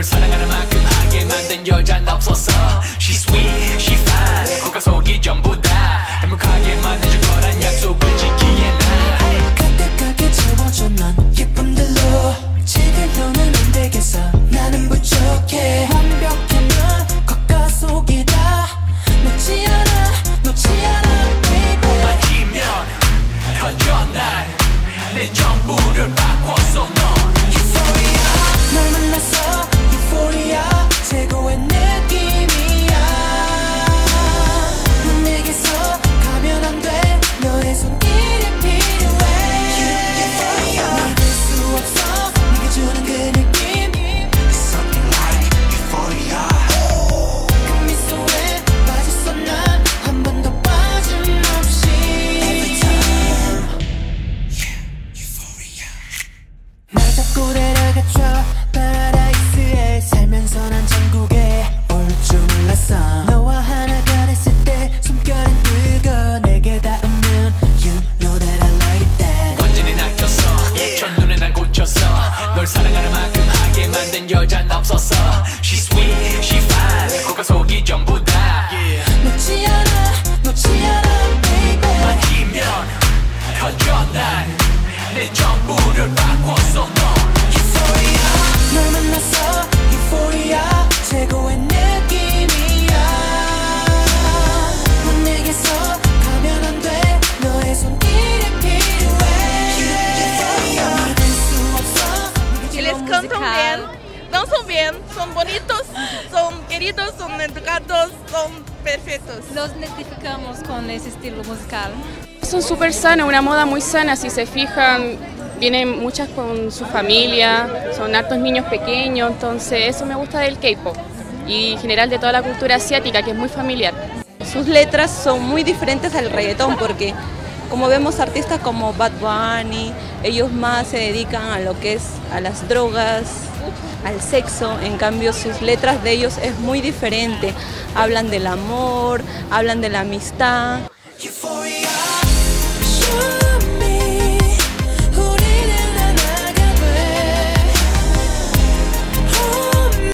널 사랑하는 만큼 하게 만든 여자 She's sweet, she's fine. Coca so get jumbo. danzan bien, son bonitos, son queridos, son educados, son perfectos. Los identificamos con ese estilo musical. Son súper sanos, una moda muy sana, si se fijan, vienen muchas con su familia, son hartos niños pequeños, entonces eso me gusta del K-pop y en general de toda la cultura asiática que es muy familiar. Sus letras son muy diferentes al reggaetón porque como vemos artistas como Bad Bunny, ellos más se dedican a lo que es a las drogas, al sexo, en cambio sus letras de ellos es muy diferente. Hablan del amor, hablan de la amistad.